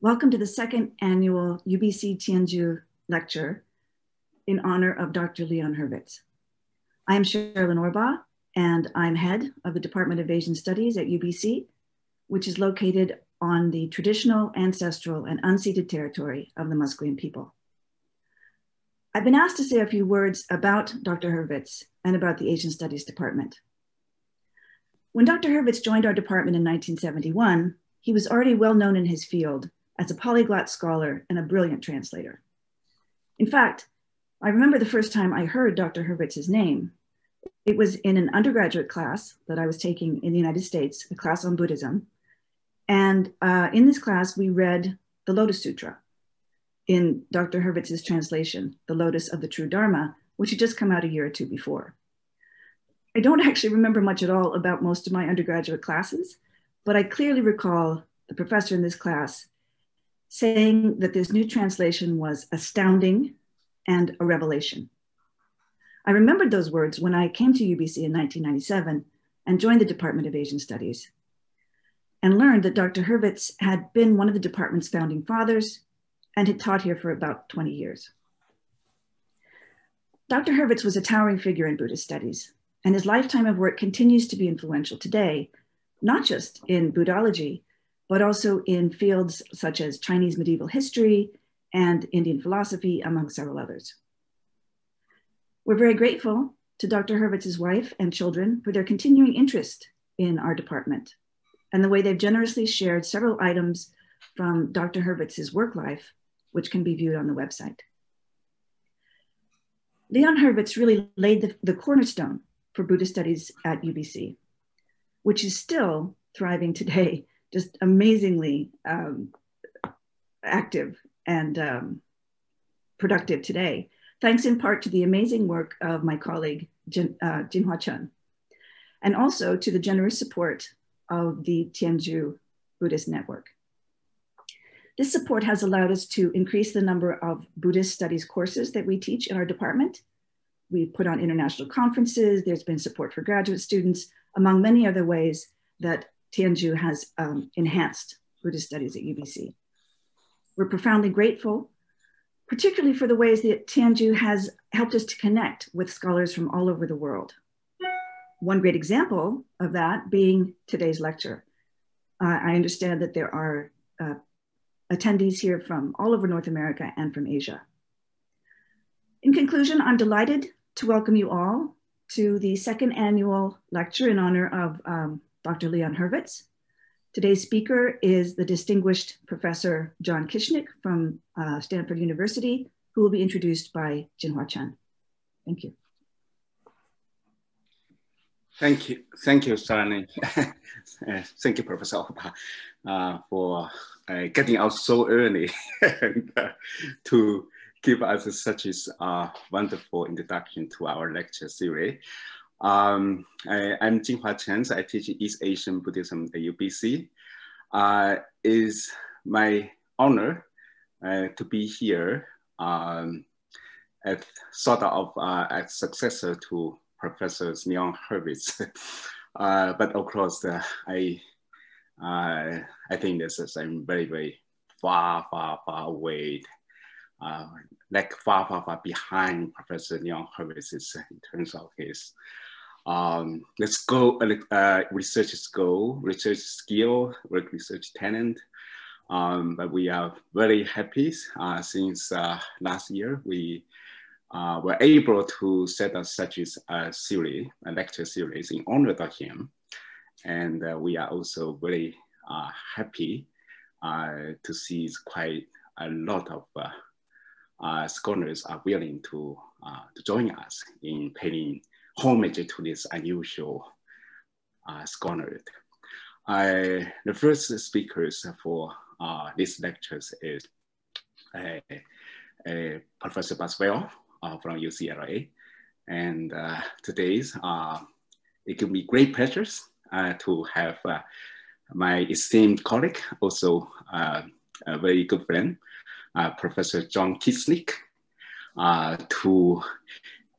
Welcome to the second annual UBC Tianzhu lecture in honor of Dr. Leon Hurvitz. I am Sharalyn Orbaugh, and I'm head of the Department of Asian Studies at UBC, which is located on the traditional, ancestral, and unceded territory of the Musqueam people. I've been asked to say a few words about Dr. Hurvitz and about the Asian Studies Department. When Dr. Hurvitz joined our department in 1971, he was already well known in his field as a polyglot scholar and a brilliant translator. In fact, I remember the first time I heard Dr. Hurvitz's name. It was in an undergraduate class that I was taking in the United States, a class on Buddhism. And uh, in this class, we read the Lotus Sutra in Dr. Hurvitz's translation, The Lotus of the True Dharma, which had just come out a year or two before. I don't actually remember much at all about most of my undergraduate classes, but I clearly recall the professor in this class saying that this new translation was astounding and a revelation. I remembered those words when I came to UBC in 1997 and joined the Department of Asian Studies and learned that Dr. Hurvitz had been one of the department's founding fathers and had taught here for about 20 years. Dr. Hurwitz was a towering figure in Buddhist studies, and his lifetime of work continues to be influential today, not just in Buddhology, but also in fields such as Chinese medieval history and Indian philosophy, among several others. We're very grateful to Dr. Hurvitz's wife and children for their continuing interest in our department and the way they've generously shared several items from Dr. Hurvitz's work life, which can be viewed on the website. Leon Hurvitz really laid the, the cornerstone for Buddhist studies at UBC, which is still thriving today just amazingly um, active and um, productive today, thanks in part to the amazing work of my colleague, Jin, uh, Jinhua Chen, and also to the generous support of the Tianzhu Buddhist Network. This support has allowed us to increase the number of Buddhist studies courses that we teach in our department. We've put on international conferences, there's been support for graduate students, among many other ways that Tianzhu has um, enhanced Buddhist studies at UBC. We're profoundly grateful, particularly for the ways that Tianzhu has helped us to connect with scholars from all over the world. One great example of that being today's lecture. Uh, I understand that there are uh, attendees here from all over North America and from Asia. In conclusion, I'm delighted to welcome you all to the second annual lecture in honor of um, Dr. Leon Hurvitz. Today's speaker is the distinguished Professor John Kieschnick from uh, Stanford University, who will be introduced by Jinhua Chen. Thank you. Thank you. Thank you, Sunny. Uh, thank you, Professor uh, for uh, getting out so early and, uh, to give us such a wonderful introduction to our lecture series. Um, I, am Jinhua Chen. I teach East Asian Buddhism at UBC. Uh, it's my honor uh, to be here um, as sort of uh, a successor to Professor Leon Hurvitz. uh, but of course, uh, I, uh, I think this is I'm very, very far, far, far away uh, like far, far, far behind Professor Leon Hurvitz in terms of his um, let's go uh, research skill, research skill, work research talent. Um, but we are very happy uh, since uh, last year we uh, were able to set up such a series, a lecture series in honor of him. And uh, we are also very uh, happy to see quite a lot of scholars are willing to, to join us in paying homage to this unusual uh, scholar. I, the first speakers for uh, these lectures is uh, uh, Professor Buswell uh, from UCLA. And uh, today's, uh, it gives me great pleasure to have my esteemed colleague, also a very good friend, Professor John Kieschnick, to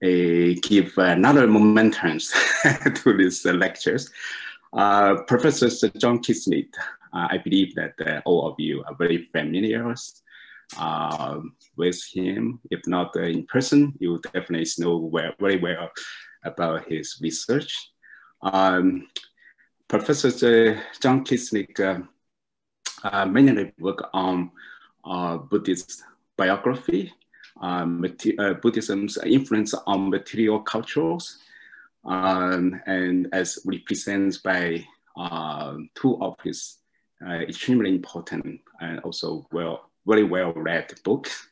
give another momentum to these lectures. Uh, Professor John Kieschnick uh, I believe that uh, all of you are very familiar uh, with him. If not uh, in person, you definitely know very well about his research. Um, Professor John Kieschnick uh, mainly work on Buddhist biography, Buddhism's influence on material cultures, um, and as represented by uh, two of his uh, extremely important and also well, very well read books.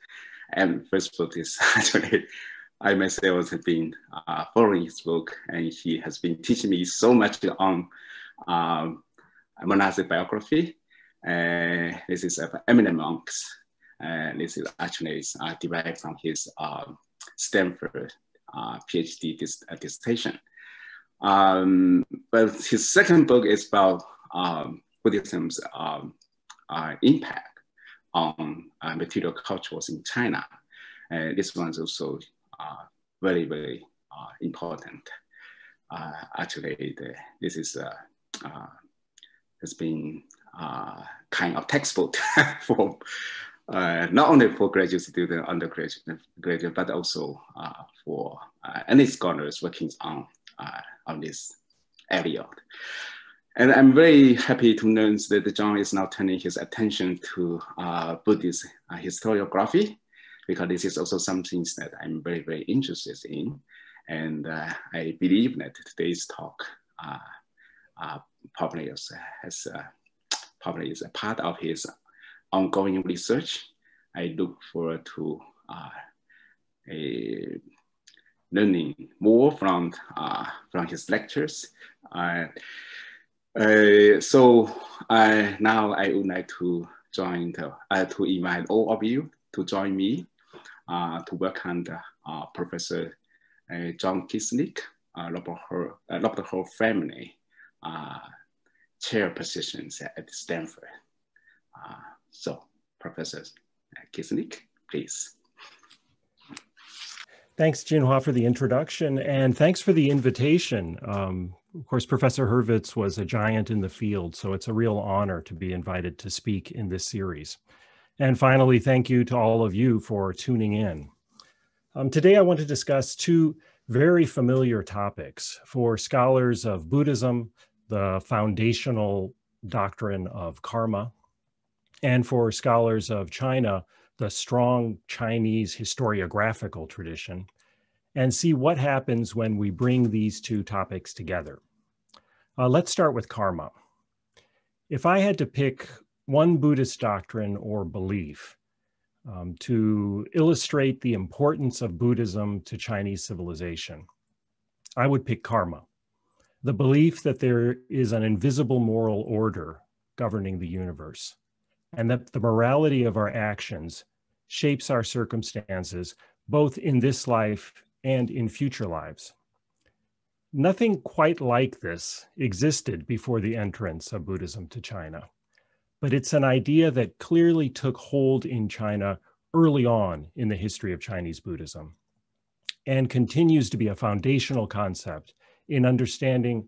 And first book is actually I myself have been uh, following his book, and he has been teaching me so much on um, monastic biography. Uh, this is of eminent monks. And this is actually uh, derived from his uh, Stanford uh, PhD dis uh, dissertation. Um, but his second book is about um, Buddhism's um, uh, impact on uh, material cultures in China. And this one is also very, very important. actually, the, this is has been kind of textbook for uh, not only for graduate student, undergraduate, graduate, but also uh, for uh, any scholars working on uh, on this area. And I'm very happy to learn that John is now turning his attention to uh, Buddhist uh, historiography, because this is also something that I'm very, very interested in. And I believe that today's talk probably has, probably is a part of his ongoing research. I look forward to uh, learning more from, uh, from his lectures. Uh, uh so uh, now I would like to join the, uh, to invite all of you to join me to welcome the, Professor John Kieschnick, uh, Robert, Hall, Robert Hall family chair positions at Stanford. So, Professor Kieschnick, please. Thanks, Jinhua, for the introduction, and thanks for the invitation. Um, of course, Professor Hurvitz was a giant in the field, so it's a real honor to be invited to speak in this series. And finally, thank you to all of you for tuning in. Um, today, I want to discuss two very familiar topics for scholars of Buddhism, the foundational doctrine of karma, and for scholars of China, the strong Chinese historiographical tradition, and see what happens when we bring these two topics together. Uh, let's start with karma. If I had to pick one Buddhist doctrine or belief um, to illustrate the importance of Buddhism to Chinese civilization, I would pick karma, the belief that there is an invisible moral order governing the universe and that the morality of our actions shapes our circumstances, both in this life and in future lives. Nothing quite like this existed before the entrance of Buddhism to China, but it's an idea that clearly took hold in China early on in the history of Chinese Buddhism and continues to be a foundational concept in understanding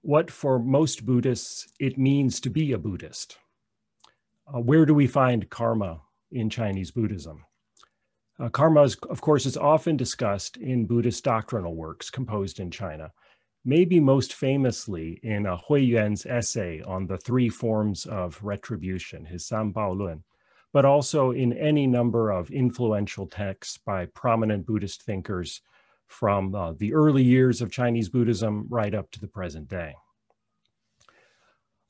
what, for most Buddhists, it means to be a Buddhist. Uh, where do we find karma in Chinese Buddhism? Uh, karma, is, of course, is often discussed in Buddhist doctrinal works composed in China, maybe most famously in uh, Huiyuan's essay on the three forms of retribution, his Sanbao Lun, but also in any number of influential texts by prominent Buddhist thinkers from uh, the early years of Chinese Buddhism right up to the present day.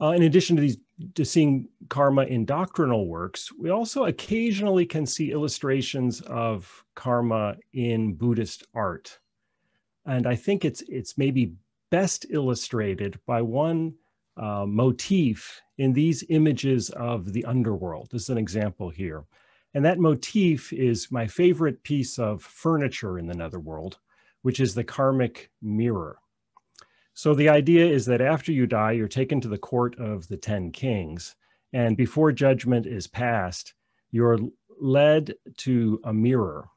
Uh, in addition to these, to seeing karma in doctrinal works, we also occasionally can see illustrations of karma in Buddhist art. And I think it's, it's maybe best illustrated by one uh, motif in these images of the underworld. This is an example here. And that motif is my favorite piece of furniture in the netherworld, which is the karmic mirror. So the idea is that after you die, you're taken to the court of the 10 kings. And before judgment is passed, you're led to a mirror.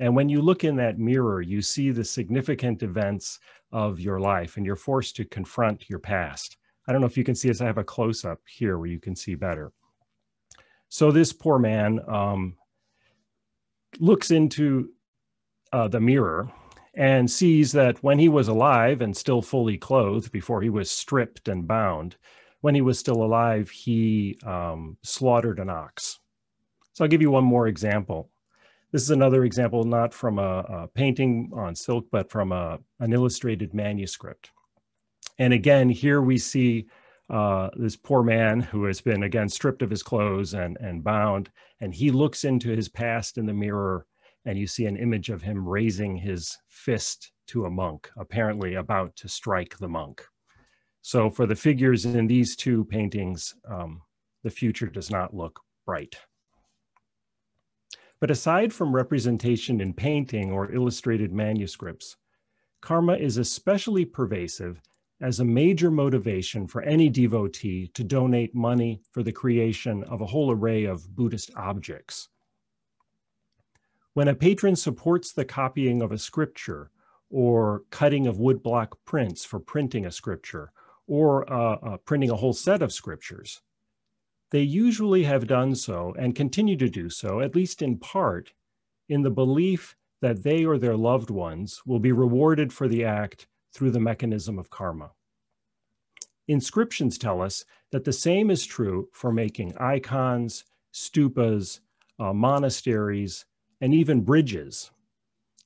And when you look in that mirror, you see the significant events of your life and you're forced to confront your past I don't know if you can see this. I have a close up here where you can see better. So this poor man um, looks into uh, the mirror and sees that when he was alive and still fully clothed before he was stripped and bound, when he was still alive, he um, slaughtered an ox. So I'll give you one more example. This is another example, not from a, a painting on silk, but from a, an illustrated manuscript. And again, here we see uh, this poor man who has been, again, stripped of his clothes and, and bound, and he looks into his past in the mirror, and you see an image of him raising his fist to a monk, apparently about to strike the monk. So for the figures in these two paintings, um, the future does not look bright. But aside from representation in painting or illustrated manuscripts, karma is especially pervasive as a major motivation for any devotee to donate money for the creation of a whole array of Buddhist objects. When a patron supports the copying of a scripture or cutting of woodblock prints for printing a scripture or uh, uh, printing a whole set of scriptures, they usually have done so and continue to do so, at least in part, in the belief that they or their loved ones will be rewarded for the act through the mechanism of karma. Inscriptions tell us that the same is true for making icons, stupas, uh, monasteries, and even bridges.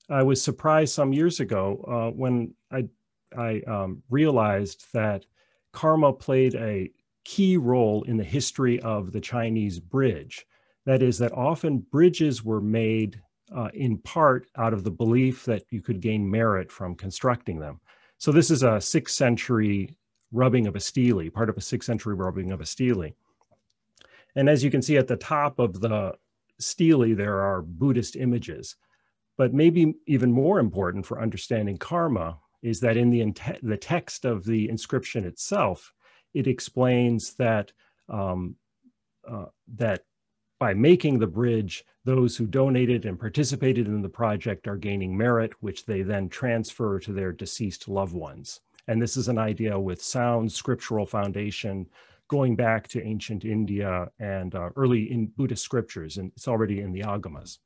I was surprised some years ago uh, when I, I um, realized that karma played a key role in the history of the Chinese bridge. That is, that often bridges were made uh, in part out of the belief that you could gain merit from constructing them. So this is a sixth century rubbing of a stele, part of a sixth century rubbing of a stele. And as you can see at the top of the stele, there are Buddhist images. But maybe even more important for understanding karma is that in the, the text of the inscription itself, it explains that um, uh, that by making the bridge, those who donated and participated in the project are gaining merit, which they then transfer to their deceased loved ones. And this is an idea with sound scriptural foundation going back to ancient India and uh, early in Buddhist scriptures, and it's already in the Agamas.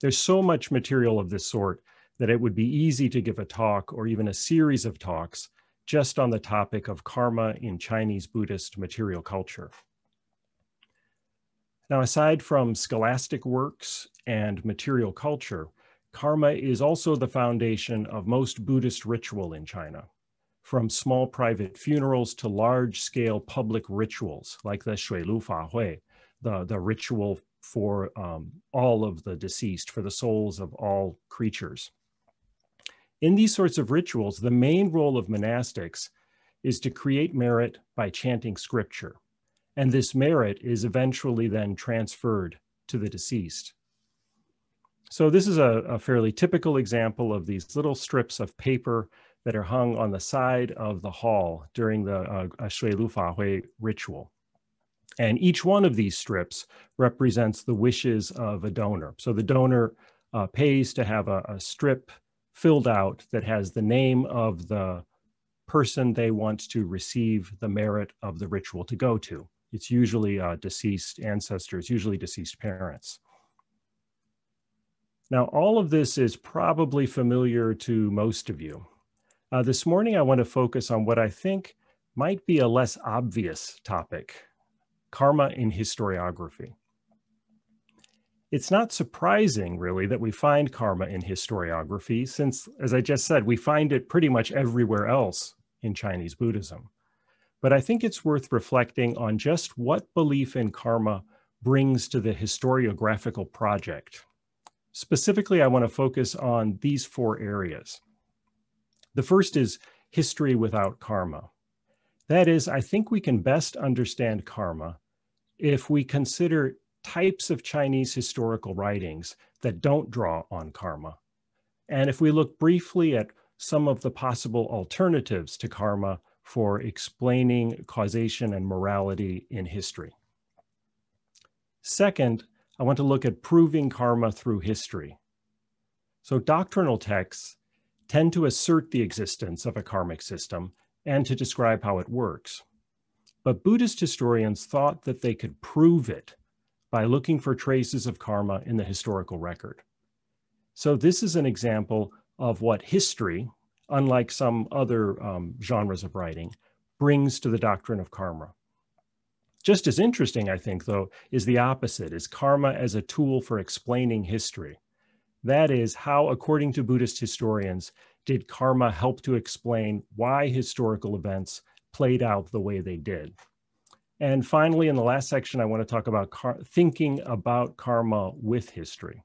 There's so much material of this sort that it would be easy to give a talk or even a series of talks just on the topic of karma in Chinese Buddhist material culture. Now, aside from scholastic works and material culture, karma is also the foundation of most Buddhist ritual in China, from small private funerals to large scale public rituals like the Shui Lu Fa Hui, the, the ritual for um, all of the deceased, for the souls of all creatures. In these sorts of rituals, the main role of monastics is to create merit by chanting scripture. And this merit is eventually then transferred to the deceased. So this is a, a, fairly typical example of these little strips of paper that are hung on the side of the hall during the uh, Shui Lu Fa Hui ritual. And each one of these strips represents the wishes of a donor. So the donor uh, pays to have a, a strip filled out that has the name of the person they want to receive the merit of the ritual to go to. It's usually uh, deceased ancestors, usually deceased parents. Now, all of this is probably familiar to most of you. Uh, this morning, I want to focus on what I think might be a less obvious topic, karma in historiography. It's not surprising, really, that we find karma in historiography, since, as I just said, we find it pretty much everywhere else in Chinese Buddhism. But I think it's worth reflecting on just what belief in karma brings to the historiographical project. Specifically, I want to focus on these four areas. The first is history without karma. That is, I think we can best understand karma if we consider types of Chinese historical writings that don't draw on karma. And if we look briefly at some of the possible alternatives to karma for explaining causation and morality in history. Second, I want to look at proving karma through history. So doctrinal texts tend to assert the existence of a karmic system and to describe how it works. But Buddhist historians thought that they could prove it by looking for traces of karma in the historical record. So this is an example of what history, unlike some other um, genres of writing, brings to the doctrine of karma. Just as interesting, I think, though, is the opposite, is karma as a tool for explaining history. That is, how, according to Buddhist historians, did karma help to explain why historical events played out the way they did? And finally, in the last section, I want to talk about thinking about karma with history.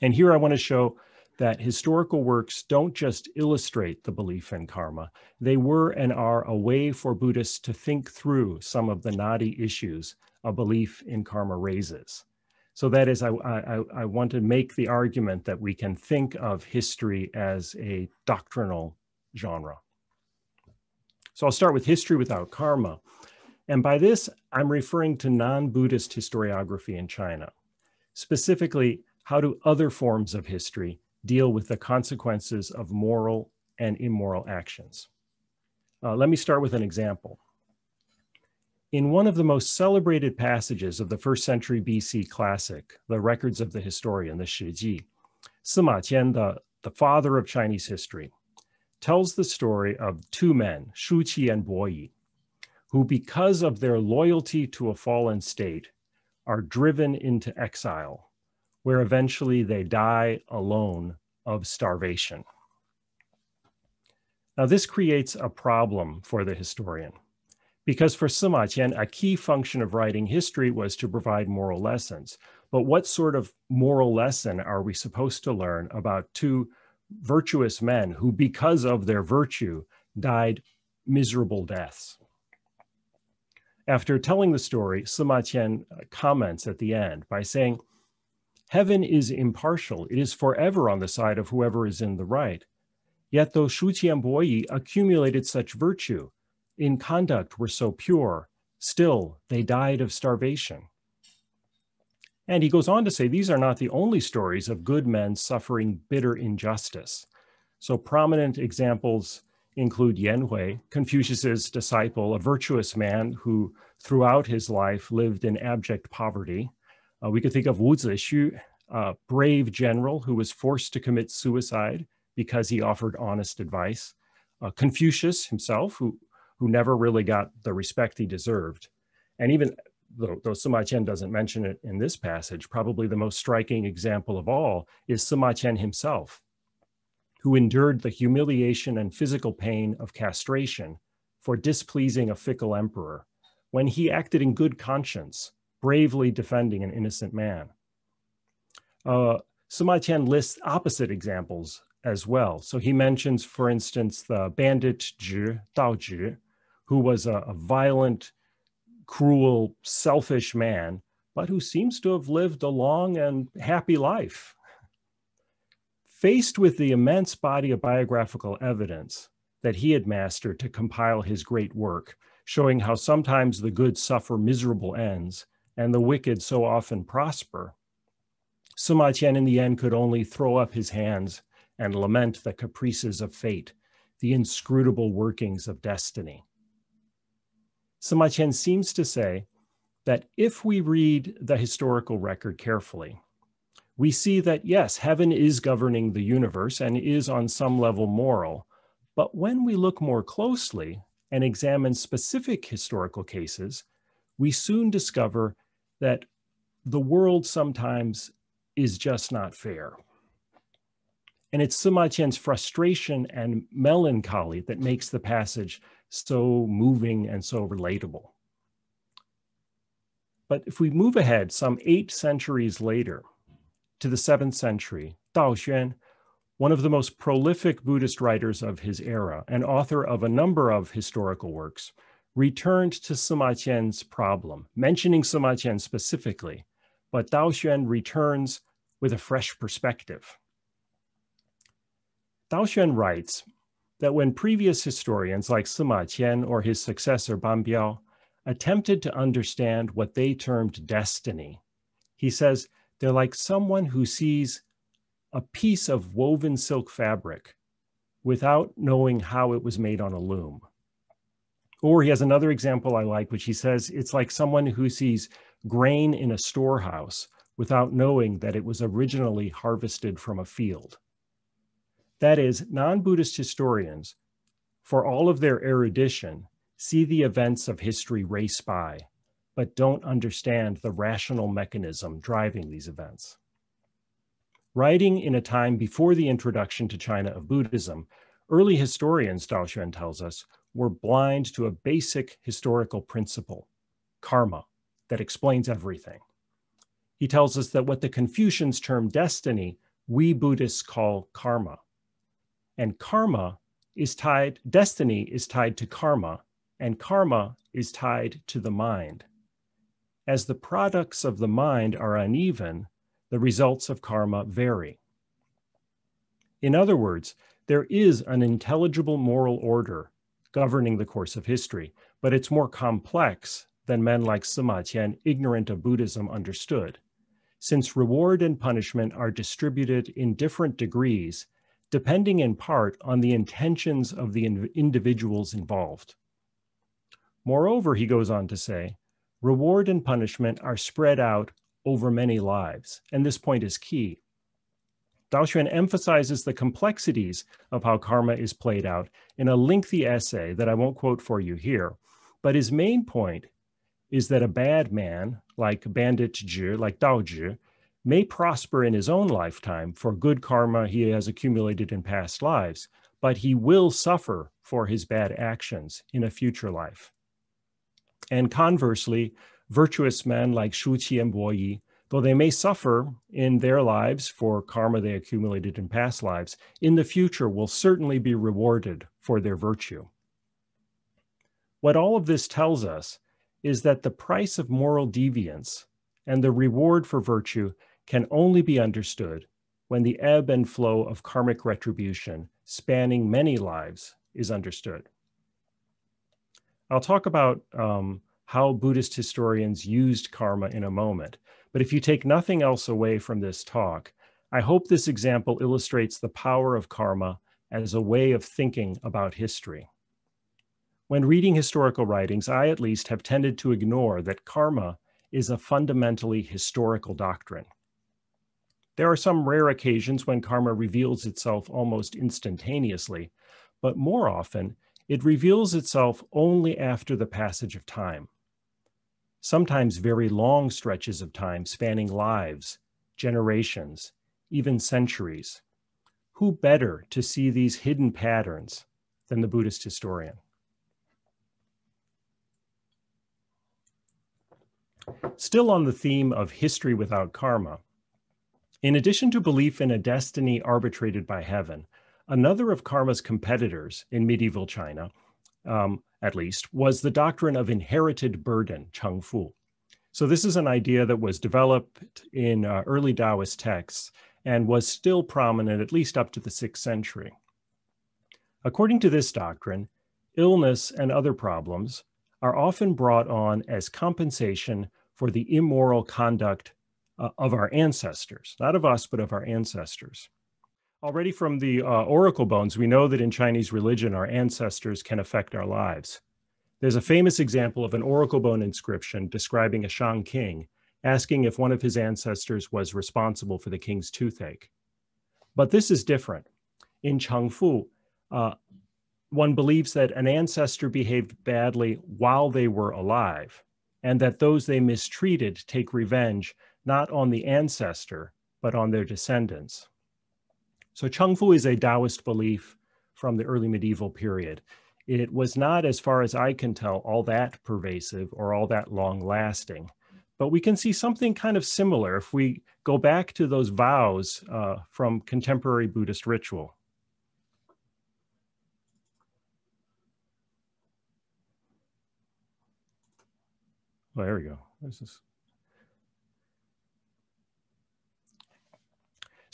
And here I want to show that historical works don't just illustrate the belief in karma, they were and are a way for Buddhists to think through some of the knotty issues a belief in karma raises. So that is, I, I, I want to make the argument that we can think of history as a doctrinal genre. So I'll start with history without karma. And by this, I'm referring to non-Buddhist historiography in China. Specifically, how do other forms of history deal with the consequences of moral and immoral actions. Uh, let me start with an example. In one of the most celebrated passages of the first century BC classic, The Records of the Historian, the Shiji, Sima Qian, the, the father of Chinese history, tells the story of two men, Shu Qi and Bo Yi, who because of their loyalty to a fallen state are driven into exile where eventually they die alone of starvation. Now, this creates a problem for the historian because for Sima Qian, a key function of writing history was to provide moral lessons. But what sort of moral lesson are we supposed to learn about two virtuous men who, because of their virtue, died miserable deaths? After telling the story, Sima Qian comments at the end by saying, Heaven is impartial. It is forever on the side of whoever is in the right. Yet though Shu Qianbo accumulated such virtue, in conduct were so pure, still they died of starvation. And he goes on to say these are not the only stories of good men suffering bitter injustice. So prominent examples include Yan Hui, Confucius's disciple, a virtuous man who throughout his life lived in abject poverty. Uh, we could think of Wu Zixu, a brave general who was forced to commit suicide because he offered honest advice. Uh, Confucius himself, who, who never really got the respect he deserved. And even though, though Sima doesn't mention it in this passage, probably the most striking example of all is Sima himself, who endured the humiliation and physical pain of castration for displeasing a fickle emperor when he acted in good conscience bravely defending an innocent man. Uh, Sima lists opposite examples as well. So he mentions, for instance, the bandit Zhi, Dao Zhi, who was a, a violent, cruel, selfish man, but who seems to have lived a long and happy life. Faced with the immense body of biographical evidence that he had mastered to compile his great work, showing how sometimes the good suffer miserable ends and the wicked so often prosper. Sima Qian in the end could only throw up his hands and lament the caprices of fate, the inscrutable workings of destiny. Sima Qian seems to say that if we read the historical record carefully, we see that yes, heaven is governing the universe and is on some level moral. But when we look more closely and examine specific historical cases, we soon discover that the world sometimes is just not fair. And it's Sima frustration and melancholy that makes the passage so moving and so relatable. But if we move ahead some eight centuries later to the seventh century, Dao Xuan, one of the most prolific Buddhist writers of his era and author of a number of historical works, returned to Sima Qian's problem, mentioning Sima Qian specifically, but Dao Xuan returns with a fresh perspective. Dao Xuan writes that when previous historians like Sima Qian or his successor Ban Biao attempted to understand what they termed destiny, he says they're like someone who sees a piece of woven silk fabric without knowing how it was made on a loom. Or he has another example I like, which he says it's like someone who sees grain in a storehouse without knowing that it was originally harvested from a field. That is, non Buddhist historians, for all of their erudition, see the events of history race by, but don't understand the rational mechanism driving these events. Writing in a time before the introduction to China of Buddhism, early historians, Dao Xuan tells us, were blind to a basic historical principle, karma, that explains everything. He tells us that what the Confucians term destiny, we Buddhists call karma. And karma is tied, destiny is tied to karma, and karma is tied to the mind. As the products of the mind are uneven, the results of karma vary. In other words, there is an intelligible moral order governing the course of history, but it's more complex than men like Sima Qian, ignorant of Buddhism, understood. Since reward and punishment are distributed in different degrees, depending in part on the intentions of the individuals involved. Moreover, he goes on to say, reward and punishment are spread out over many lives, and this point is key. Dao Xuan emphasizes the complexities of how karma is played out in a lengthy essay that I won't quote for you here, but his main point is that a bad man, like Bandit Zhi, like Dao Zhi, may prosper in his own lifetime for good karma he has accumulated in past lives, but he will suffer for his bad actions in a future life. And conversely, virtuous men like Shu Qi and Bo Yi, though they may suffer in their lives for karma they accumulated in past lives, in the future will certainly be rewarded for their virtue. What all of this tells us is that the price of moral deviance and the reward for virtue can only be understood when the ebb and flow of karmic retribution spanning many lives is understood. I'll talk about um, how Buddhist historians used karma in a moment, but if you take nothing else away from this talk, I hope this example illustrates the power of karma as a way of thinking about history. When reading historical writings, I at least have tended to ignore that karma is a fundamentally historical doctrine. There are some rare occasions when karma reveals itself almost instantaneously, but more often, it reveals itself only after the passage of time. Sometimes very long stretches of time spanning lives, generations, even centuries. Who better to see these hidden patterns than the Buddhist historian? Still on the theme of history without karma, in addition to belief in a destiny arbitrated by heaven, another of karma's competitors in medieval China, um, at least, was the doctrine of inherited burden, chengfu. So this is an idea that was developed in uh, early Taoist texts and was still prominent at least up to the sixth century. According to this doctrine, illness and other problems are often brought on as compensation for the immoral conduct uh, of our ancestors, not of us, but of our ancestors. Already from the uh, oracle bones, we know that in Chinese religion, our ancestors can affect our lives. There's a famous example of an oracle bone inscription describing a Shang king asking if one of his ancestors was responsible for the king's toothache. But this is different. In Chengfu, uh, one believes that an ancestor behaved badly while they were alive, and that those they mistreated take revenge not on the ancestor, but on their descendants. So Chengfu is a Taoist belief from the early medieval period. It was not, as far as I can tell, all that pervasive or all that long lasting. But we can see something kind of similar if we go back to those vows uh, from contemporary Buddhist ritual. Well, there we go. This is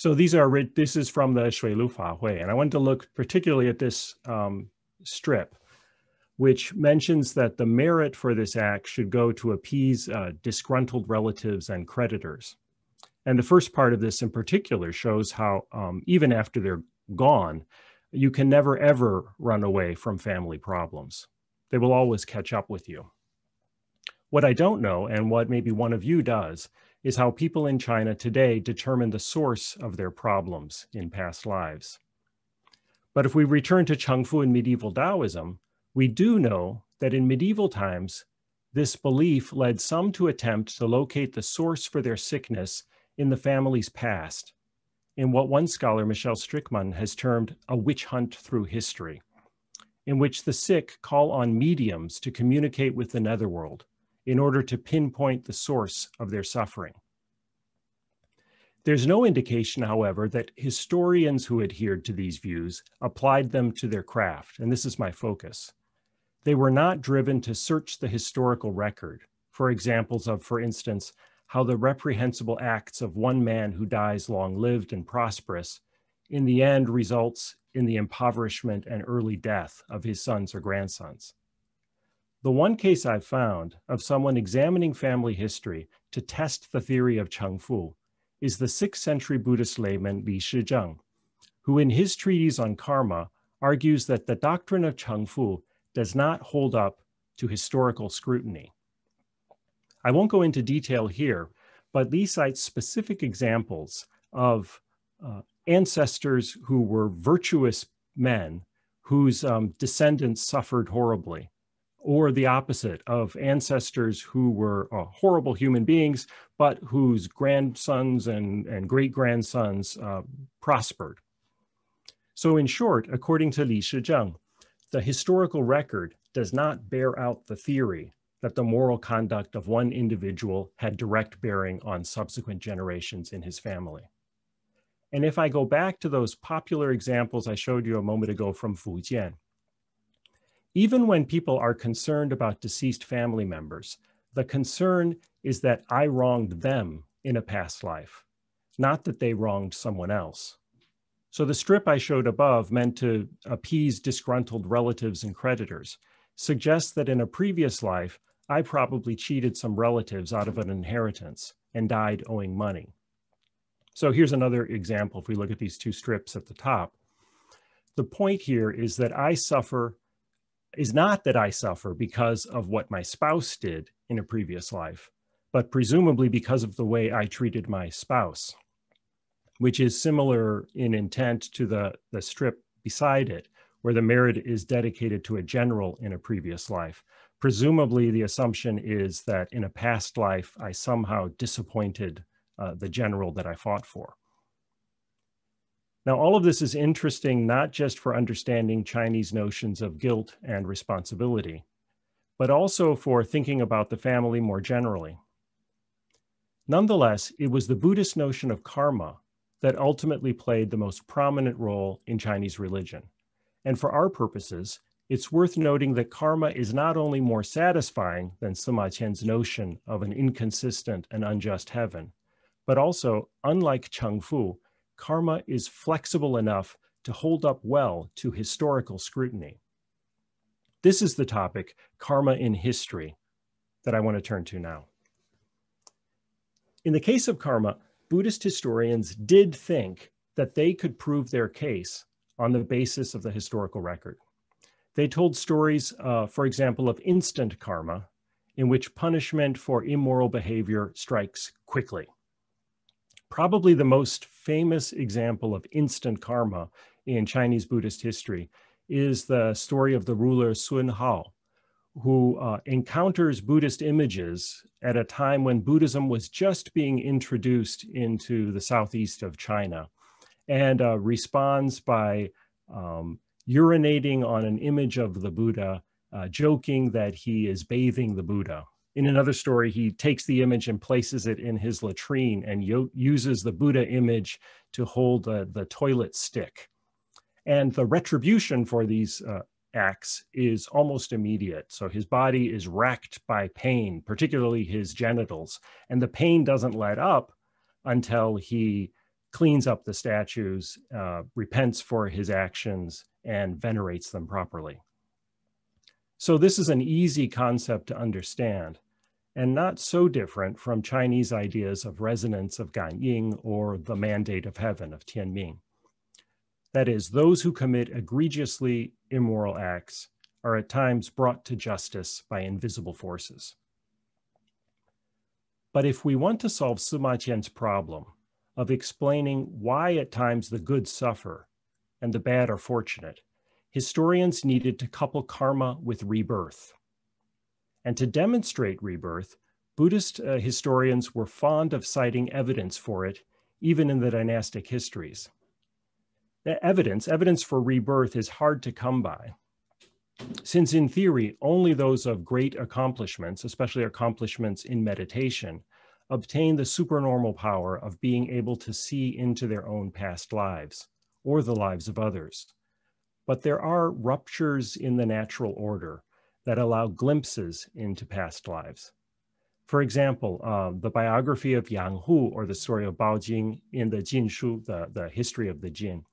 So these are, this is from the Shui Lu Fa Hui, and I wanted to look particularly at this um, strip, which mentions that the merit for this act should go to appease uh, disgruntled relatives and creditors. And the first part of this in particular shows how, um, even after they're gone, you can never ever run away from family problems. They will always catch up with you. What I don't know, and what maybe one of you does, is how people in China today determine the source of their problems in past lives. But if we return to Chengfu and medieval Taoism, we do know that in medieval times, this belief led some to attempt to locate the source for their sickness in the family's past, in what one scholar, Michel Strickmann, has termed a witch hunt through history, in which the sick call on mediums to communicate with the netherworld in order to pinpoint the source of their suffering. There's no indication, however, that historians who adhered to these views applied them to their craft, and this is my focus. They were not driven to search the historical record for examples of, for instance, how the reprehensible acts of one man who dies long lived and prosperous in the end results in the impoverishment and early death of his sons or grandsons. The one case I've found of someone examining family history to test the theory of Chengfu is the 6th century Buddhist layman Li Shizheng, who in his treatise on karma argues that the doctrine of Chengfu does not hold up to historical scrutiny. I won't go into detail here, but Li cites specific examples of uh, ancestors who were virtuous men whose um, descendants suffered horribly, or the opposite of ancestors who were uh, horrible human beings, but whose grandsons and, and great grandsons uh, prospered. So, in short, according to Li Shizheng, the historical record does not bear out the theory that the moral conduct of one individual had direct bearing on subsequent generations in his family. And if I go back to those popular examples I showed you a moment ago from Fujian, even when people are concerned about deceased family members, the concern is that I wronged them in a past life, not that they wronged someone else. So the strip I showed above, meant to appease disgruntled relatives and creditors, suggests that in a previous life, I probably cheated some relatives out of an inheritance and died owing money. So here's another example if we look at these two strips at the top. The point here is that I suffer is not that I suffer because of what my spouse did in a previous life, but presumably because of the way I treated my spouse, which is similar in intent to the, the strip beside it, where the merit is dedicated to a general in a previous life. Presumably, the assumption is that in a past life, I somehow disappointed uh, the general that I fought for. Now, all of this is interesting not just for understanding Chinese notions of guilt and responsibility, but also for thinking about the family more generally. Nonetheless, it was the Buddhist notion of karma that ultimately played the most prominent role in Chinese religion. And for our purposes, it's worth noting that karma is not only more satisfying than Sima Qian's notion of an inconsistent and unjust heaven, but also, unlike Chengfu, karma is flexible enough to hold up well to historical scrutiny. This is the topic, karma in history, that I want to turn to now. In the case of karma, Buddhist historians did think that they could prove their case on the basis of the historical record. They told stories, uh, for example, of instant karma, in which punishment for immoral behavior strikes quickly probably the most famous example of instant karma in Chinese Buddhist history is the story of the ruler Sun Hao, who uh, encounters Buddhist images at a time when Buddhism was just being introduced into the southeast of China and uh, responds by um, urinating on an image of the Buddha, uh, joking that he is bathing the Buddha in another story, he takes the image and places it in his latrine and uses the Buddha image to hold uh, the toilet stick. And the retribution for these uh, acts is almost immediate. So his body is racked by pain, particularly his genitals, and the pain doesn't let up until he cleans up the statues, uh, repents for his actions, and venerates them properly. So this is an easy concept to understand and not so different from Chinese ideas of resonance of Gan Ying or the mandate of heaven of Tianming. That is, those who commit egregiously immoral acts are at times brought to justice by invisible forces. But if we want to solve Sima Qian's problem of explaining why at times the good suffer and the bad are fortunate, historians needed to couple karma with rebirth. And to demonstrate rebirth, Buddhist uh, historians were fond of citing evidence for it, even in the dynastic histories. The evidence, evidence for rebirth is hard to come by, since in theory, only those of great accomplishments, especially accomplishments in meditation, obtain the supernormal power of being able to see into their own past lives or the lives of others. But there are ruptures in the natural order that allow glimpses into past lives. For example, uh, the biography of Yang Hu or the story of Bao Jing in the Jin Shu, the, the history of the Jin.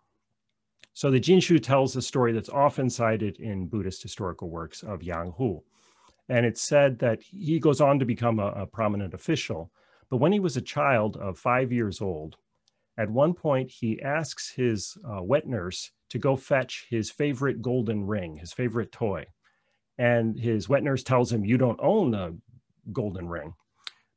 So the Jin Shu tells a story that's often cited in Buddhist historical works of Yang Hu. And it's said that he goes on to become a, a prominent official. But when he was a child of five years old, at one point he asks his uh, wet nurse to go fetch his favorite golden ring, his favorite toy. And his wet nurse tells him, You don't own a golden ring.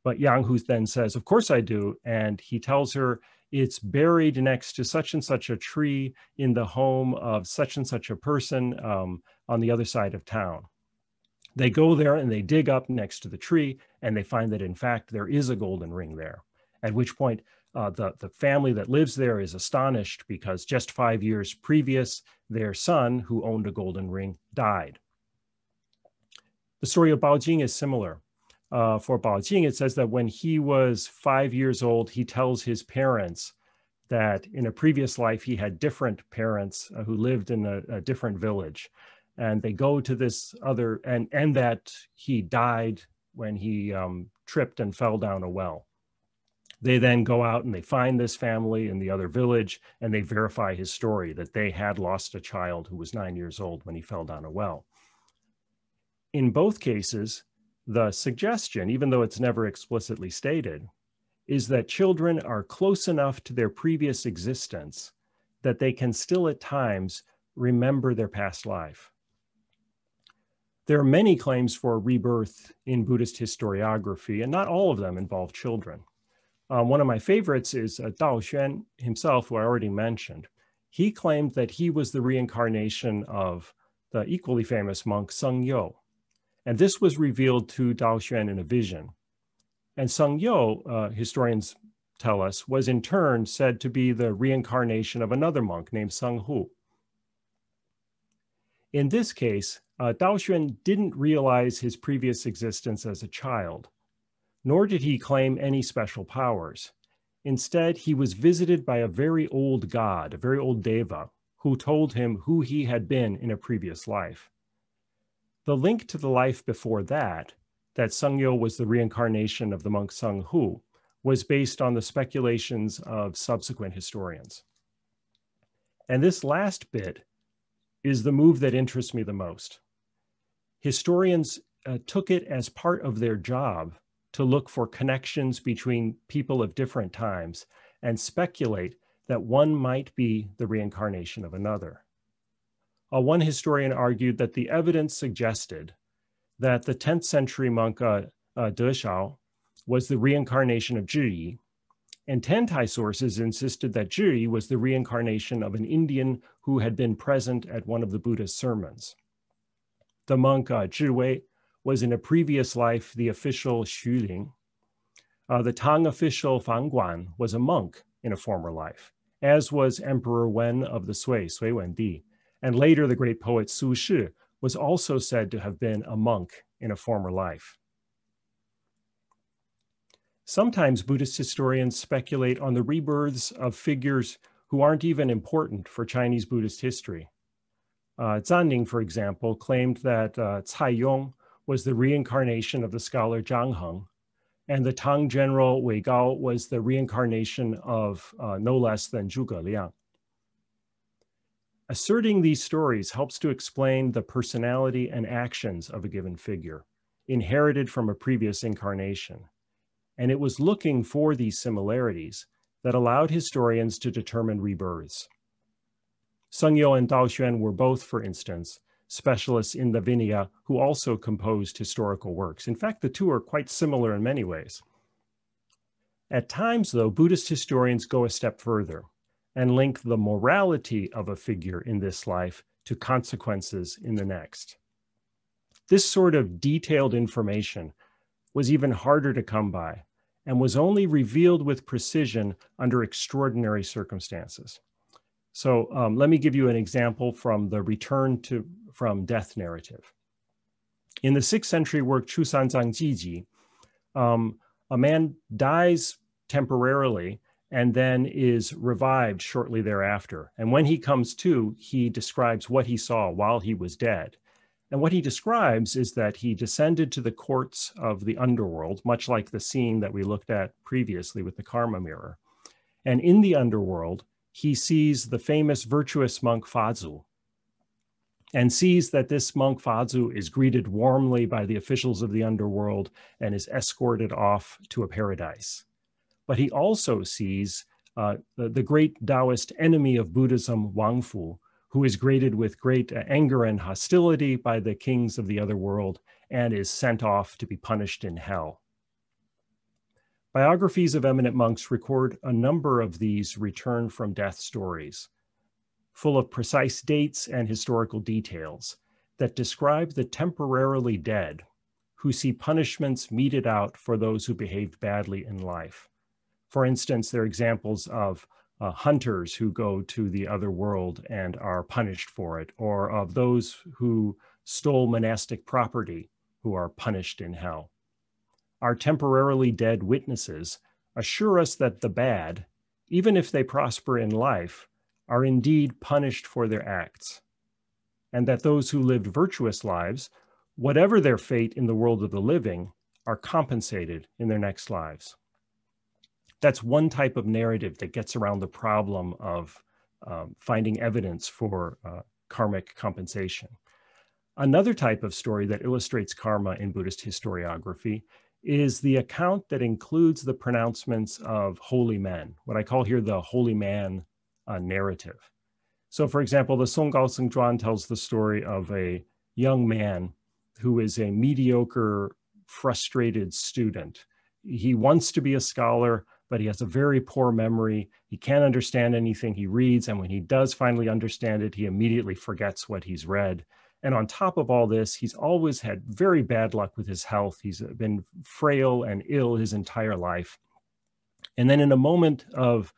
But Yang Hu then says, Of course I do. And he tells her it's buried next to such and such a tree in the home of such and such a person um, on the other side of town. They go there and they dig up next to the tree and they find that in fact there is a golden ring there. At which point uh, the, the family that lives there is astonished because just five years previous, their son, who owned a golden ring, died. The story of Bao Jing is similar. Uh, for Bao Jing, it says that when he was five years old, he tells his parents that in a previous life he had different parents uh, who lived in a, a, different village, and they go to this other and and that he died when he um, tripped and fell down a well. They then go out and they find this family in the other village and they verify his story that they had lost a child who was nine years old when he fell down a well in both cases, the suggestion, even though it's never explicitly stated, is that children are close enough to their previous existence that they can still at times remember their past life. There are many claims for rebirth in Buddhist historiography, and not all of them involve children. Um, one of my favorites is uh, Dao Xuan himself, who I already mentioned. He claimed that he was the reincarnation of the equally famous monk Sengyou, and this was revealed to Dao Xuan in a vision. And Sengyou, uh, historians tell us, was in turn said to be the reincarnation of another monk named Sung Hu. In this case, uh, Dao Xuan didn't realize his previous existence as a child, nor did he claim any special powers. Instead, he was visited by a very old god, a very old deva, who told him who he had been in a previous life. The link to the life before that, that Sengyou was the reincarnation of the monk Sung Hu, was based on the speculations of subsequent historians. And this last bit is the move that interests me the most. Historians uh, took it as part of their job to look for connections between people of different times and speculate that one might be the reincarnation of another. Uh, one historian argued that the evidence suggested that the 10th century monk uh, uh, De Shao was the reincarnation of Zhi and Tiantai sources insisted that Zhi was the reincarnation of an Indian who had been present at one of the Buddha's sermons. The monk uh, Wei was in a previous life the official Xu Ling. Uh, the Tang official Fang Guan was a monk in a former life, as was Emperor Wen of the Sui, Sui Wendi, and later, the great poet Su Shi was also said to have been a monk in a former life. Sometimes Buddhist historians speculate on the rebirths of figures who aren't even important for Chinese Buddhist history. Uh, Zanning, for example, claimed that uh, Cai Yong was the reincarnation of the scholar Zhang Heng, and the Tang general Wei Gao was the reincarnation of uh, no less than Zhuge Liang. Asserting these stories helps to explain the personality and actions of a given figure, inherited from a previous incarnation. And it was looking for these similarities that allowed historians to determine rebirths. Sengyou and Dao Xuan were both, for instance, specialists in the Vinaya who also composed historical works. In fact, the two are quite similar in many ways. At times, though, Buddhist historians go a step further and link the morality of a figure in this life to consequences in the next. This sort of detailed information was even harder to come by and was only revealed with precision under extraordinary circumstances. So um, let me give you an example from the return to from death narrative. In the sixth century work Chusanzang Jiji, um, a man dies temporarily and then is revived shortly thereafter. And when he comes to, he describes what he saw while he was dead. And what he describes is that he descended to the courts of the underworld, much like the scene that we looked at previously with the karma mirror. And in the underworld, he sees the famous virtuous monk Fazu and sees that this monk Fazu is greeted warmly by the officials of the underworld and is escorted off to a paradise but he also sees uh, the, the, great Taoist enemy of Buddhism, Wang Fu, who is greeted with great uh, anger and hostility by the kings of the other world and is sent off to be punished in hell. Biographies of eminent monks record a number of these return from death stories, full of precise dates and historical details that describe the temporarily dead who see punishments meted out for those who behaved badly in life. For instance, there are examples of uh, hunters who go to the other world and are punished for it, or of those who stole monastic property who are punished in hell. Our temporarily dead witnesses assure us that the bad, even if they prosper in life, are indeed punished for their acts, and that those who lived virtuous lives, whatever their fate in the world of the living, are compensated in their next lives that's one type of narrative that gets around the problem of um, finding evidence for uh, karmic compensation. Another type of story that illustrates karma in Buddhist historiography is the account that includes the pronouncements of holy men, what I call here the holy man uh, narrative. So, for example, the Song Gao Seng Zhuan tells the story of a young man who is a mediocre, frustrated student. He wants to be a scholar, but he has a very poor memory. He can't understand anything he reads. And when he does finally understand it, he immediately forgets what he's read. And on top of all this, he's always had very bad luck with his health. He's uh, been frail and ill his entire life. And then in a moment of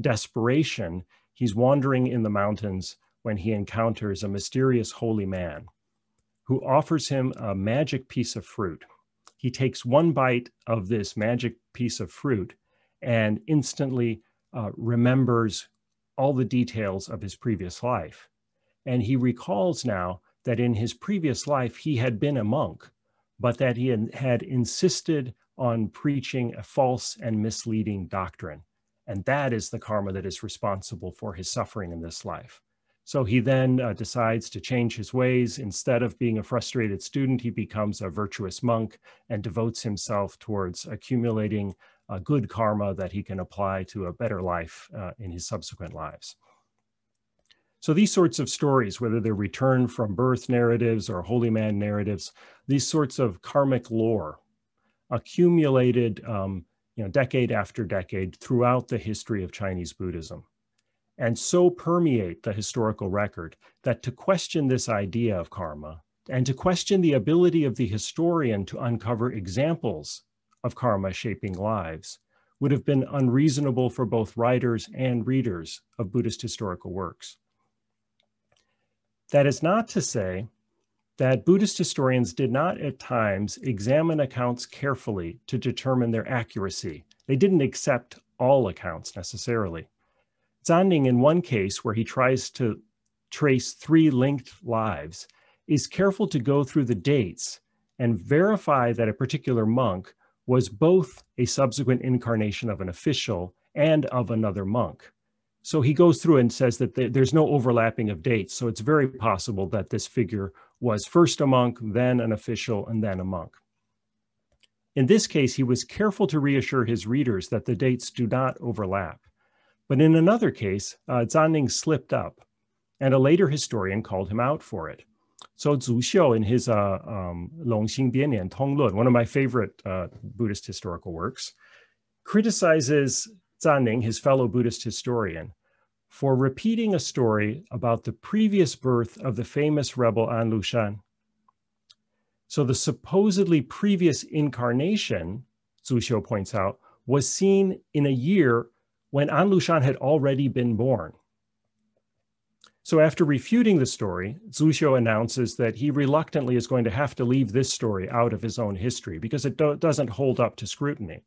desperation, he's wandering in the mountains when he encounters a mysterious holy man who offers him a magic piece of fruit. He takes one bite of this magic piece of fruit and instantly uh, remembers all the details of his previous life. And he recalls now that in his previous life, he had been a monk, but that he had, insisted on preaching a false and misleading doctrine. And that is the karma that is responsible for his suffering in this life. So he then uh, decides to change his ways. Instead of being a frustrated student, he becomes a virtuous monk and devotes himself towards accumulating uh, good karma that he can apply to a better life uh, in his subsequent lives. So these sorts of stories, whether they're return from birth narratives or holy man narratives, these sorts of karmic lore accumulated um, you know, decade after decade throughout the history of Chinese Buddhism and so permeate the historical record that to question this idea of karma and to question the ability of the historian to uncover examples of karma shaping lives would have been unreasonable for both writers and readers of Buddhist historical works. That is not to say that Buddhist historians did not at times examine accounts carefully to determine their accuracy. They didn't accept all accounts necessarily. Zanning, in one case where he tries to trace three linked lives, is careful to go through the dates and verify that a particular monk was both a subsequent incarnation of an official and of another monk. So he goes through and says that there's no overlapping of dates. So it's very possible that this figure was first a monk, then an official, and then a monk. In this case, he was careful to reassure his readers that the dates do not overlap. But in another case, uh, Zanning slipped up and a later historian called him out for it. So Zu Xiu, in his uh, um, Longxing Bianian Tong Lun, one of my favorite uh, Buddhist historical works, criticizes Zanning, his fellow Buddhist historian, for repeating a story about the previous birth of the famous rebel An Lushan. So the supposedly previous incarnation, Zu Xiu points out, was seen in a year when An Lushan had already been born. So after refuting the story, Xiu announces that he reluctantly is going to have to leave this story out of his own history because it do doesn't hold up to scrutiny.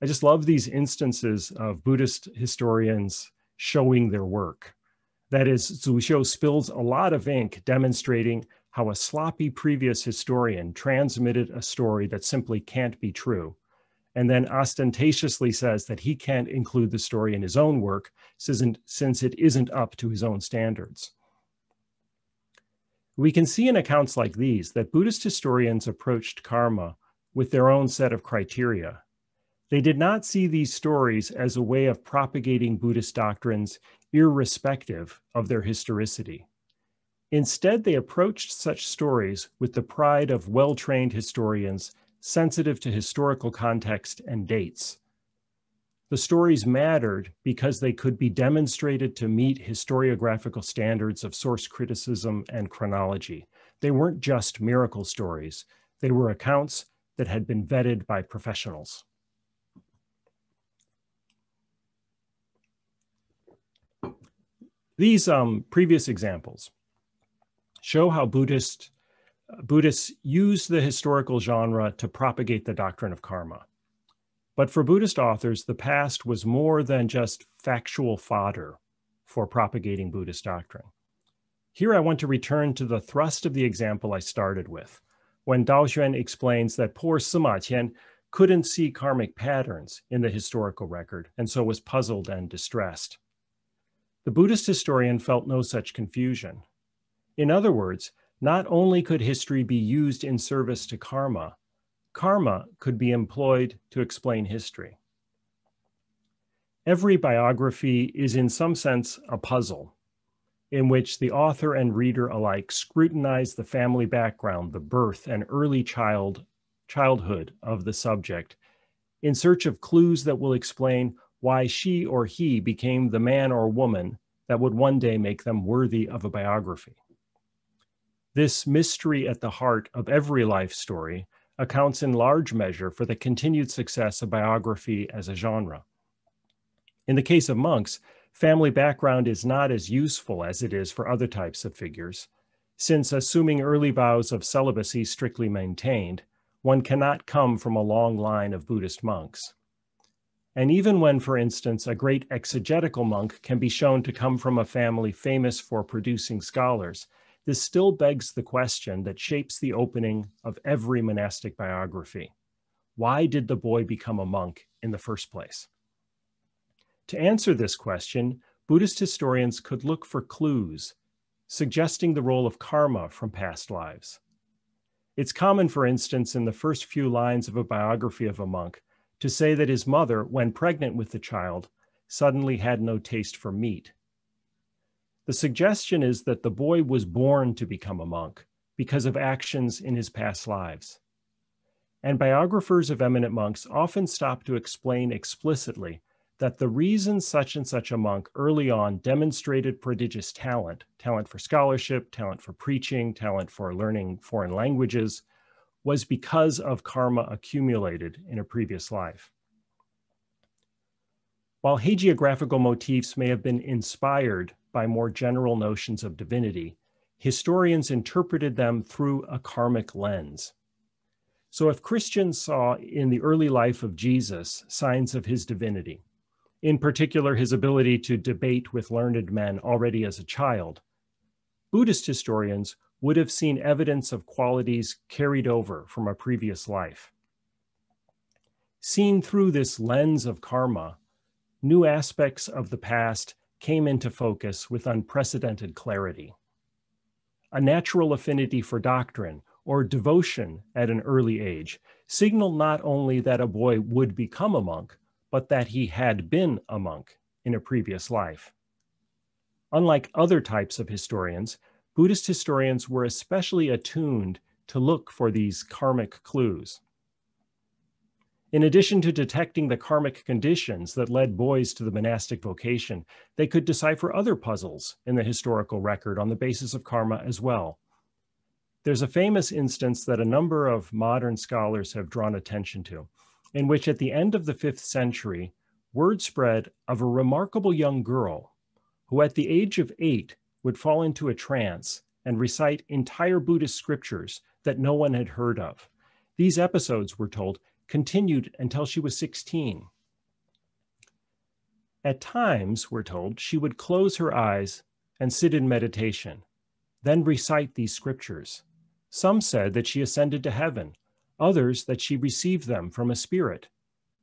I just love these instances of Buddhist historians showing their work. That is, Xiu spills a lot of ink demonstrating how a sloppy previous historian transmitted a story that simply can't be true, and then ostentatiously says that he can't include the story in his own work since it isn't up to his own standards. We can see in accounts like these that Buddhist historians approached karma with their own set of criteria they did not see these stories as a way of propagating Buddhist doctrines irrespective of their historicity. Instead, they approached such stories with the pride of well trained historians sensitive to historical context and dates. The stories mattered because they could be demonstrated to meet historiographical standards of source criticism and chronology. They weren't just miracle stories, they were accounts that had been vetted by professionals. These um, previous examples show how Buddhist, Buddhists use the historical genre to propagate the doctrine of karma. But for Buddhist authors, the past was more than just factual fodder for propagating Buddhist doctrine. Here I want to return to the thrust of the example I started with, when Dao Xuan explains that poor Sima Qian couldn't see karmic patterns in the historical record and so was puzzled and distressed. The Buddhist historian felt no such confusion. In other words, not only could history be used in service to karma, karma could be employed to explain history. Every biography is in some sense a puzzle in which the author and reader alike scrutinize the family background, the birth and early child childhood of the subject in search of clues that will explain why she or he became the man or woman that would one day make them worthy of a biography. This mystery at the heart of every life story accounts in large measure for the continued success of biography as a genre. In the case of monks, family background is not as useful as it is for other types of figures, since assuming early vows of celibacy strictly maintained, one cannot come from a long line of Buddhist monks. And even when, for instance, a great exegetical monk can be shown to come from a family famous for producing scholars, this still begs the question that shapes the opening of every monastic biography. Why did the boy become a monk in the first place? To answer this question, Buddhist historians could look for clues, suggesting the role of karma from past lives. It's common, for instance, in the first few lines of a biography of a monk to say that his mother, when pregnant with the child, suddenly had no taste for meat. The suggestion is that the boy was born to become a monk because of actions in his past lives. And biographers of eminent monks often stop to explain explicitly that the reason such and such a monk early on demonstrated prodigious talent, talent for scholarship, talent for preaching, talent for learning foreign languages, was because of karma accumulated in a previous life. While hagiographical motifs may have been inspired by more general notions of divinity, historians interpreted them through a karmic lens. So if Christians saw in the early life of Jesus signs of his divinity, in particular his ability to debate with learned men already as a child, Buddhist historians would have seen evidence of qualities carried over from a previous life. Seen through this lens of karma, new aspects of the past came into focus with unprecedented clarity. A natural affinity for doctrine or devotion at an early age signaled not only that a boy would become a monk, but that he had been a monk in a previous life. Unlike other types of historians, Buddhist historians were especially attuned to look for these karmic clues. In addition to detecting the karmic conditions that led boys to the monastic vocation, they could decipher other puzzles in the historical record on the basis of karma as well. There's a famous instance that a number of modern scholars have drawn attention to, in which at the end of the fifth century, word spread of a remarkable young girl who at the age of eight would fall into a trance and recite entire Buddhist scriptures that no one had heard of. These episodes, we're told, continued until she was 16. At times, we're told, she would close her eyes and sit in meditation, then recite these scriptures. Some said that she ascended to heaven, others that she received them from a spirit.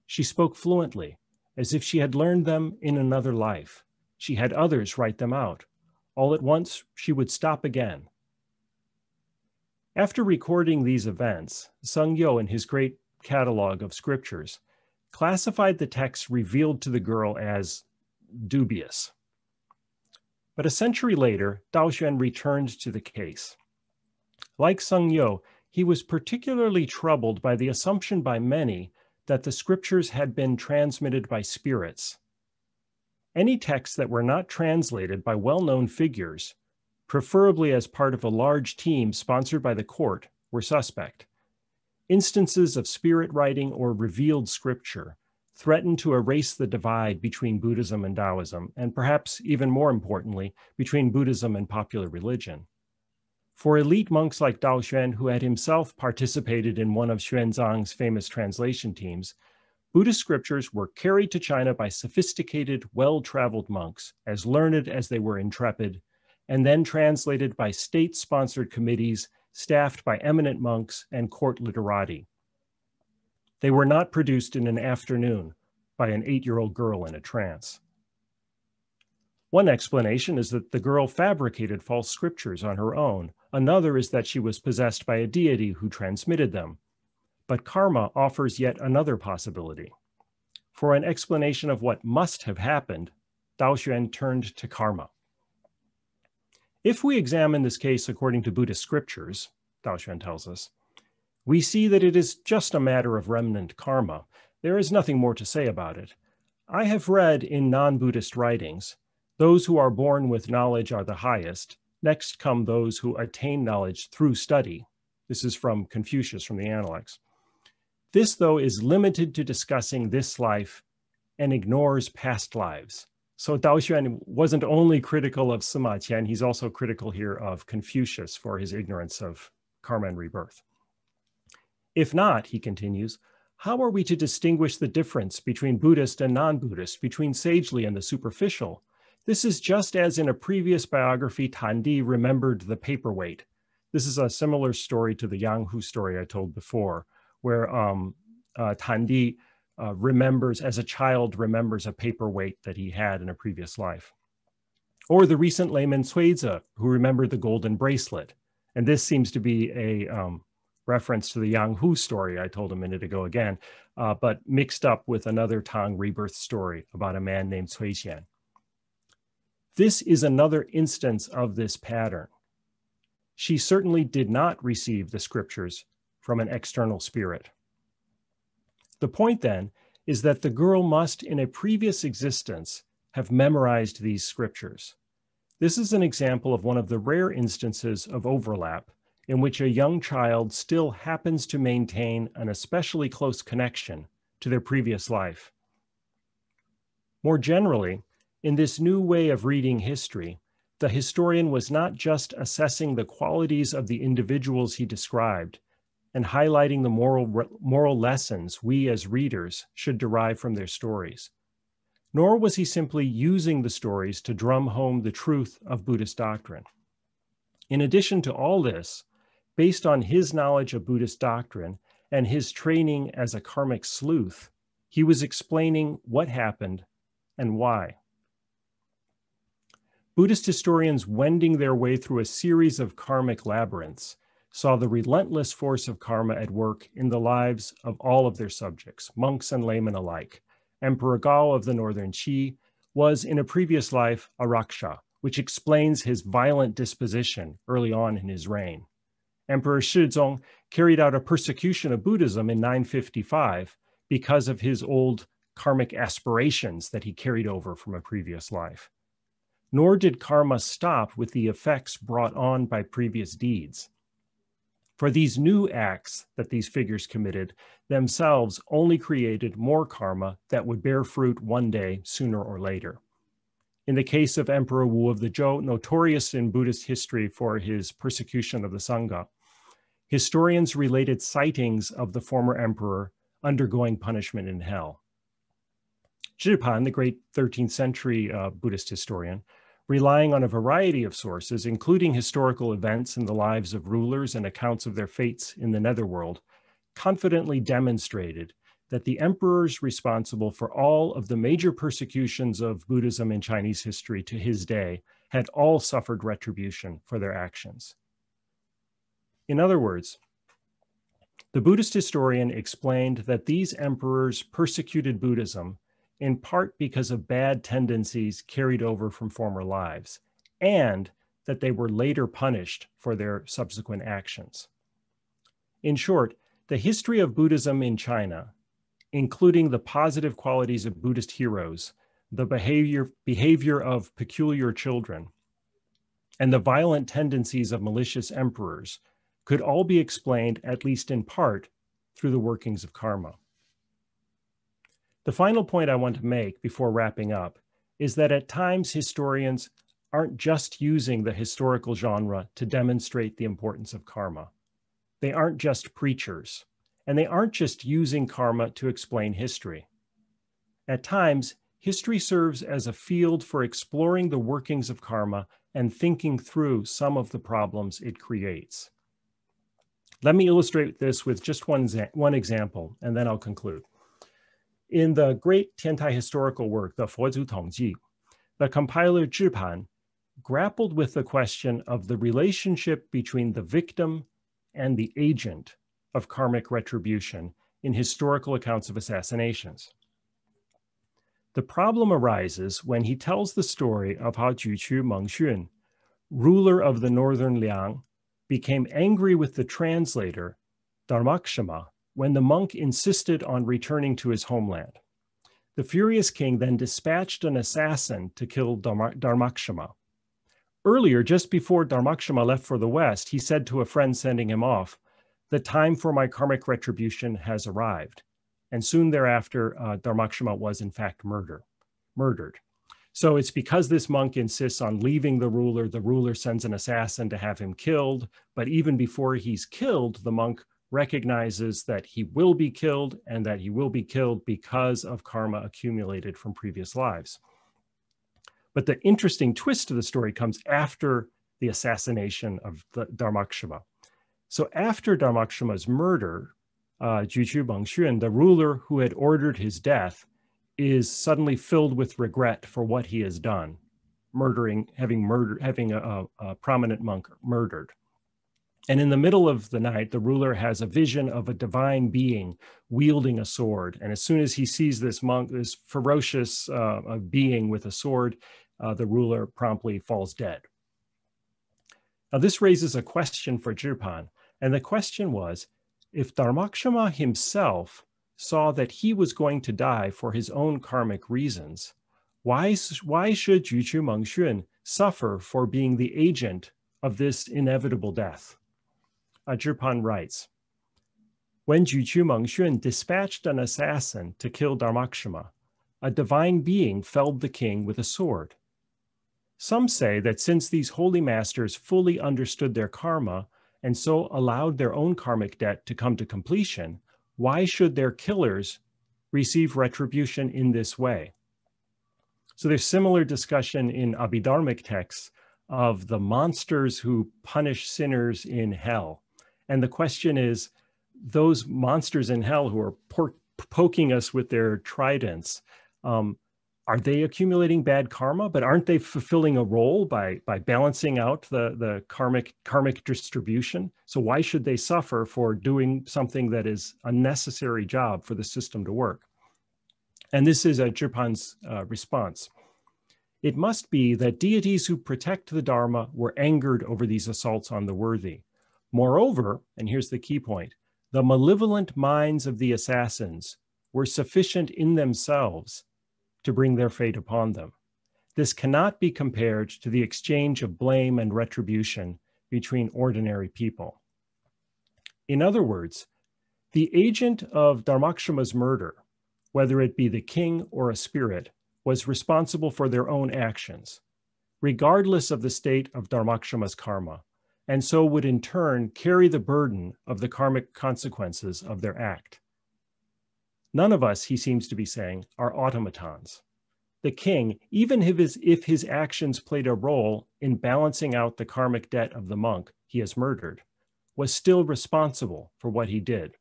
She spoke fluently, as if she had learned them in another life. She had others write them out. All at once, she would stop again. After recording these events, Sengyou, in his great catalog of scriptures, classified the texts revealed to the girl as dubious. But a century later, Dao Xuan returned to the case. Like Sengyou, he was particularly troubled by the assumption by many that the scriptures had been transmitted by spirits. Any texts that were not translated by well known figures, preferably as part of a large team sponsored by the court, were suspect. Instances of spirit writing or revealed scripture threaten to erase the divide between Buddhism and Taoism, and perhaps even more importantly, between Buddhism and popular religion. For elite monks like Dao Xuan, who had himself participated in one of Xuanzang's famous translation teams, Buddhist scriptures were carried to China by sophisticated, well traveled monks, as learned as they were intrepid, and then translated by state sponsored committees staffed by eminent monks and court literati. They were not produced in an afternoon by an eight year old girl in a trance. One explanation is that the girl fabricated false scriptures on her own. Another is that she was possessed by a deity who transmitted them. But karma offers yet another possibility. For an explanation of what must have happened, Dao Xuan turned to karma. If we examine this case according to Buddhist scriptures, Dao Xuan tells us, we see that it is just a matter of remnant karma. There is nothing more to say about it. I have read in non Buddhist writings, those who are born with knowledge are the highest. Next come those who attain knowledge through study. This is from Confucius from the Analects. This, though, is limited to discussing this life and ignores past lives. So Dao Xuan wasn't only critical of Sima Qian, he's also critical here of Confucius for his ignorance of karma and rebirth. If not, he continues, how are we to distinguish the difference between Buddhist and non-Buddhist, between sagely and the superficial? This is just as in a previous biography, Tandi remembered the paperweight. This is a similar story to the Yang Hu story I told before, where um, uh, Tandi uh, remembers, as a child, remembers a paperweight that he had in a previous life. Or the recent layman Suiza, who remembered the golden bracelet. And this seems to be a um, reference to the Yang Hu story I told a minute ago again, uh, but mixed up with another Tang rebirth story about a man named Cui Xian. This is another instance of this pattern. She certainly did not receive the scriptures from an external spirit. The point then is that the girl must, in a previous existence, have memorized these scriptures. This is an example of one of the rare instances of overlap in which a young child still happens to maintain an especially close connection to their previous life. More generally, in this new way of reading history, the historian was not just assessing the qualities of the individuals he described, and highlighting the moral, moral lessons we as readers should derive from their stories. Nor was he simply using the stories to drum home the truth of Buddhist doctrine. In addition to all this, based on his knowledge of Buddhist doctrine and his training as a karmic sleuth, he was explaining what happened and why. Buddhist historians wending their way through a series of karmic labyrinths saw the relentless force of karma at work in the lives of all of their subjects, monks and laymen alike. Emperor Gao of the northern Qi was in a previous life a Raksha, which explains his violent disposition early on in his reign. Emperor Shizong carried out a persecution of Buddhism in 955 because of his old karmic aspirations that he carried over from a previous life. Nor did karma stop with the effects brought on by previous deeds. For these new acts that these figures committed themselves only created more karma that would bear fruit one day, sooner or later. In the case of Emperor Wu of the Zhou, notorious in Buddhist history for his persecution of the Sangha, historians related sightings of the former emperor undergoing punishment in hell. Zhi Pan, the great 13th century uh, Buddhist historian, relying on a variety of sources, including historical events in the lives of rulers and accounts of their fates in the netherworld, confidently demonstrated that the emperors responsible for all of the major persecutions of Buddhism in Chinese history to his day had all suffered retribution for their actions. In other words, the Buddhist historian explained that these emperors persecuted Buddhism in part because of bad tendencies carried over from former lives, and that they were later punished for their subsequent actions. In short, the history of Buddhism in China including the positive qualities of Buddhist heroes, the behavior, behavior of peculiar children, and the violent tendencies of malicious emperors could all be explained, at least in part, through the workings of karma. The final point I want to make before wrapping up is that at times historians aren't just using the historical genre to demonstrate the importance of karma. They aren't just preachers. And they aren't just using karma to explain history. At times, history serves as a field for exploring the workings of karma and thinking through some of the problems it creates. Let me illustrate this with just one, one example, and then I'll conclude. In the great Tiantai historical work, the Fozu Tongji, the compiler Zhi Pan grappled with the question of the relationship between the victim and the agent of karmic retribution in historical accounts of assassinations. The problem arises when he tells the story of how Juqu Mengxun, ruler of the northern Liang, became angry with the translator, Dharmakshama, when the monk insisted on returning to his homeland. The furious king then dispatched an assassin to kill Dharmakshama. Earlier, just before Dharmakshama left for the west, he said to a friend sending him off, the time for my karmic retribution has arrived. And soon thereafter, uh, Dharmakshama was in fact murder, murdered. So it's because this monk insists on leaving the ruler, the ruler sends an assassin to have him killed. But even before he's killed, the monk recognizes that he will be killed and that he will be killed because of karma accumulated from previous lives. But the interesting twist to the story comes after the assassination of the Dharmakshama. So after Dharmakshama's murder, uh, Juqu Mengxun, the ruler who had ordered his death, is suddenly filled with regret for what he has done, murdering, having murdered, having a, a prominent monk murdered. And in the middle of the night, the ruler has a vision of a divine being wielding a sword. And as soon as he sees this monk, this ferocious uh, being with a sword, uh, the ruler promptly falls dead. Now, this raises a question for Zhi Pan. And the question was if Dharmakshama himself saw that he was going to die for his own karmic reasons, why, why should Juqu Mengxun suffer for being the agent of this inevitable death? Zhi Pan writes, when Juqu Mengxun dispatched an assassin to kill Dharmakshama, a divine being felled the king with a sword. Some say that since these holy masters fully understood their karma and so allowed their own karmic debt to come to completion, why should their killers receive retribution in this way? So there's similar discussion in Abhidharmic texts of the monsters who punish sinners in hell. And the question is, those monsters in hell who are poking us with their tridents, um, are they accumulating bad karma? But aren't they fulfilling a role by by balancing out the the karmic karmic distribution? So why should they suffer for doing something that is a necessary job for the system to work? And this is a Zhi Pan's uh, response. It must be that deities who protect the Dharma were angered over these assaults on the worthy. Moreover, and here's the key point, the malevolent minds of the assassins were sufficient in themselves to bring their fate upon them. This cannot be compared to the exchange of blame and retribution between ordinary people. In other words, the agent of Dharmakshama's murder, whether it be the king or a spirit, was responsible for their own actions, regardless of the state of Dharmakshama's karma, and so would in turn carry the burden of the karmic consequences of their act. None of us, he seems to be saying, are automatons. The king, even if his, if his actions played a role in balancing out the karmic debt of the monk he has murdered, was still responsible for what he did.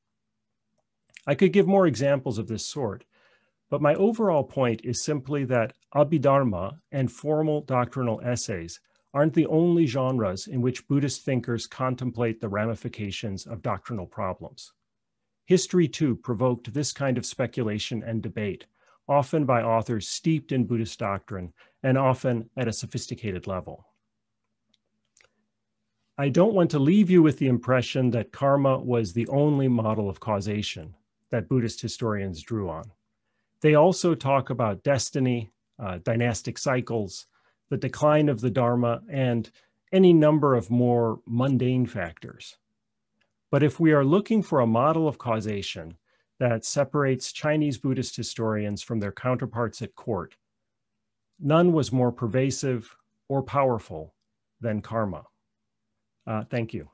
I could give more examples of this sort, but my overall point is simply that Abhidharma and formal doctrinal essays aren't the only genres in which Buddhist thinkers contemplate the ramifications of doctrinal problems. History too provoked this kind of speculation and debate, often by authors steeped in Buddhist doctrine and often at a sophisticated level. I don't want to leave you with the impression that karma was the only model of causation that Buddhist historians drew on. They also talk about destiny, uh, dynastic cycles, the decline of the Dharma, and any number of more mundane factors. But if we are looking for a model of causation that separates Chinese Buddhist historians from their counterparts at court, none was more pervasive or powerful than karma. Uh, thank you.